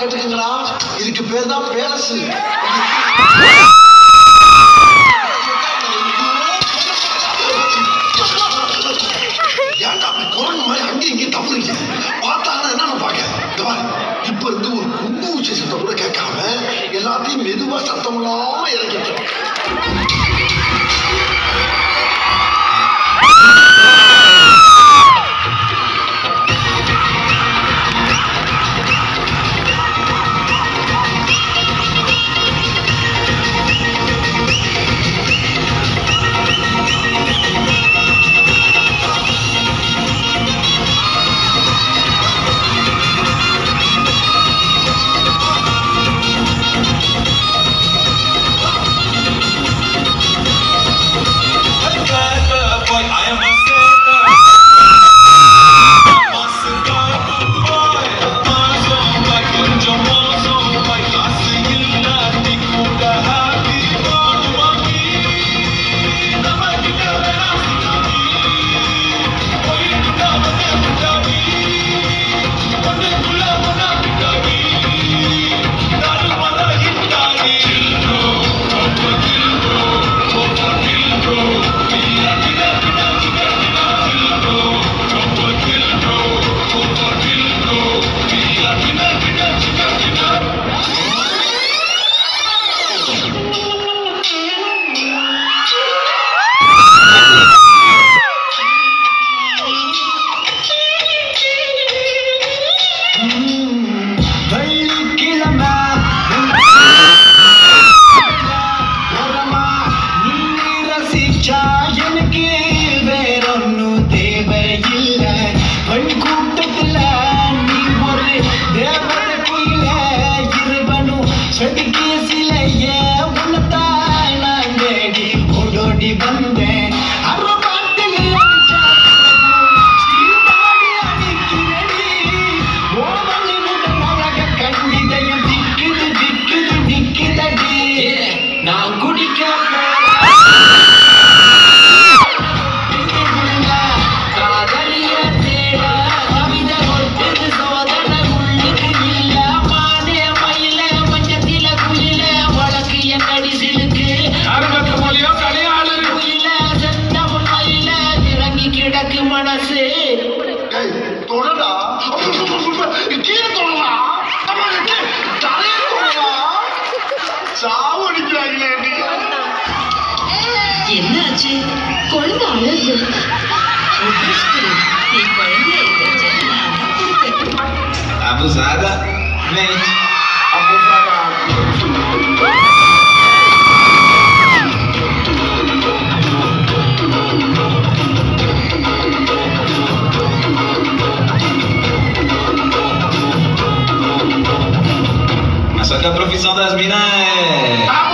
கேட்டுக்கீங்களா இதுக்கு பேர் தான் பேலஸ் இப்ப இருந்து ஒரு குண்டு ஊச்சி சத்தம் கூட கேட்காம எல்லாத்தையும் மெதுவா சத்தம் இல்லாம இறக்கிட்டோம் ചായനക്ക് വേറൊന്നു தேவையில்லை பெண் கூட்டத்தில் நீ ஒரு தேவ காட்சி கொழுந்த அழகு Abusada, mente. Só que a profissão das minas é.